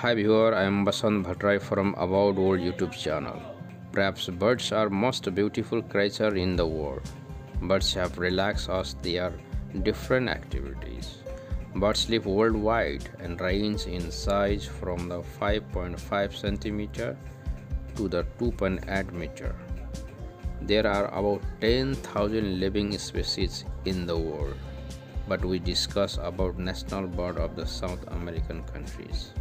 Hi viewer, I am Basant Bhatrai from About World YouTube channel. Perhaps birds are most beautiful creature in the world. Birds have relaxed us their different activities. Birds live worldwide and range in size from the 5.5 cm to the 2.8 meter. There are about 10,000 living species in the world, but we discuss about national bird of the South American countries.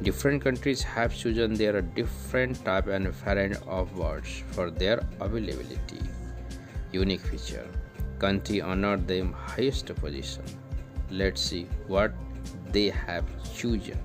Different countries have chosen their different type and variant of birds for their availability. Unique feature. Country honored them highest position. Let's see what they have chosen.